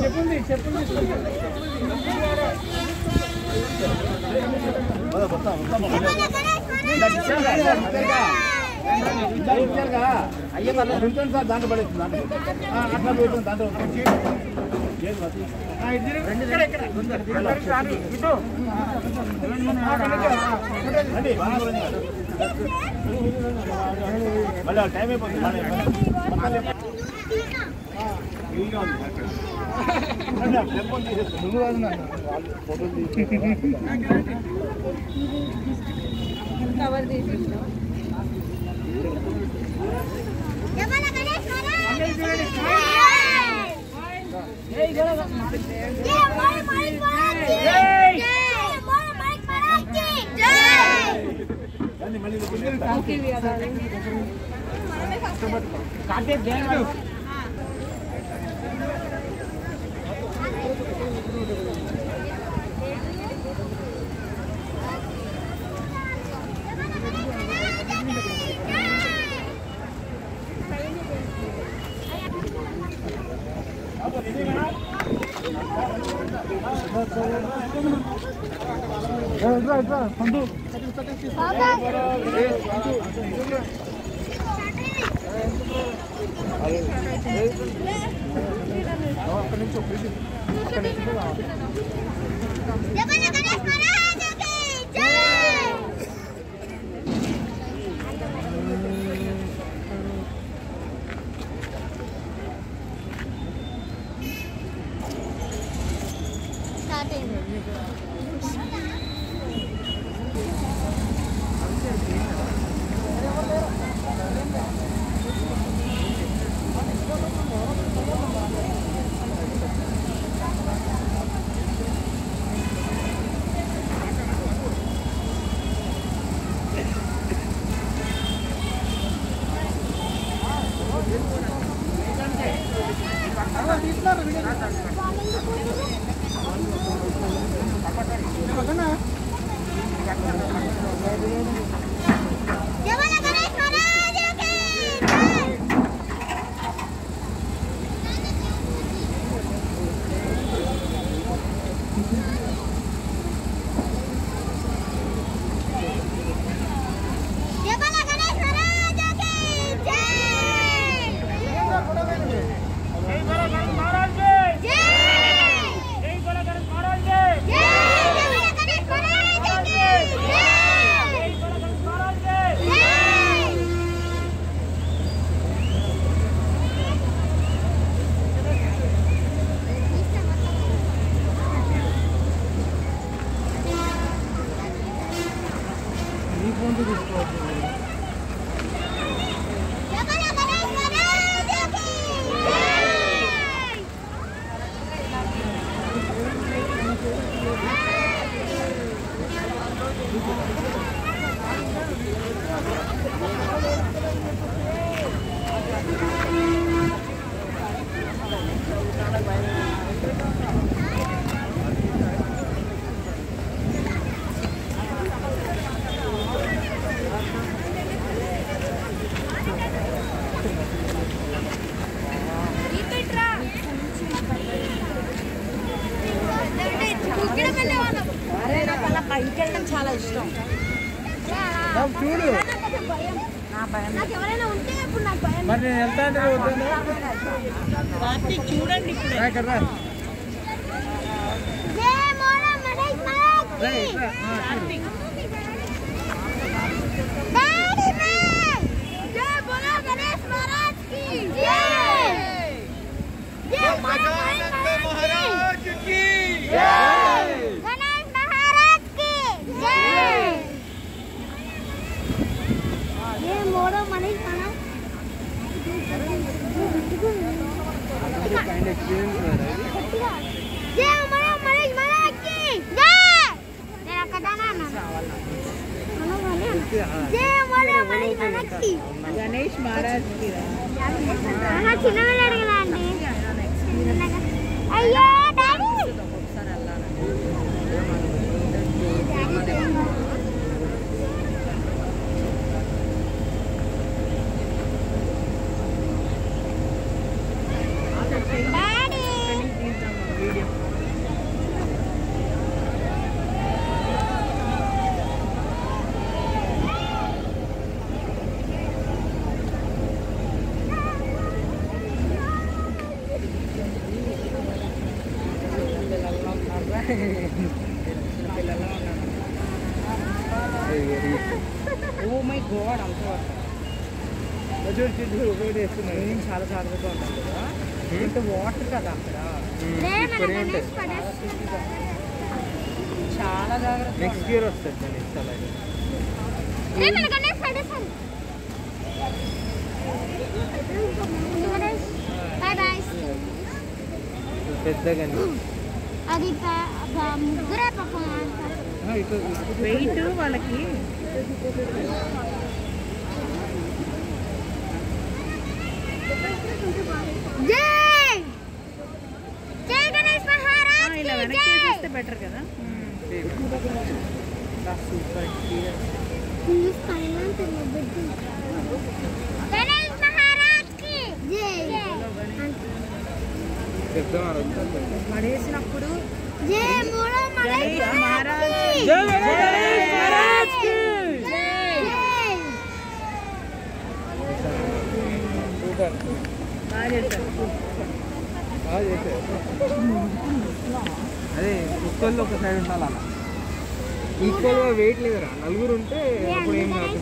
చెప్పండి చెప్పండి చెప్పండి చెప్పింది చెప్పింది సార్ దాంట్లో పడేస్తుంది దాంట్లో అట్లా పెట్టండి దాంట్లో మళ్ళీ టైం అయిపోతుంది काटे देंगे టెంపో తీసేసుకో. నువ్వు కాదు 电影的那个。做主。పైకి వెళ్ళడం చాలా ఇష్టం చూడండి గణేష్ మహారాజ్ చిన్నపిల్లడు కదా అండి అయ్యో ఓ మై గాడ్ అంత చూడు చూడు చూడు ఒకటి వేస్తున్నాడు నేను చాలా జాగ్రత్తగా ఉంటాను కదా అంటే వాటర్ కదా అక్కడ రే మన గణేష్ పడేస్తున్నాడు. చాలా జాగ్రత్త నెక్స్ట్ ఇయర్ వస్తుంది దాన్ని చాలా రే మన గణేష్ పడేస్తాడు. గణేష్ బాయ్ బాయ్ పెద్దగా అది ప- ప- ముగ్గురే పాపం ఆడతారు. వెయిట్ వాళ్ళకి. ఇలా వెనక్కి వేసేస్తే బెటర్ కదా. సూపర్ పడేసినప్పుడు అదే కుక్కల్లో ఒక సైడ్ ఉండాలి అలా ఈక్వల్గా వెయిట్ లేదురా నలుగురు ఉంటే అప్పుడు ఏం కాదు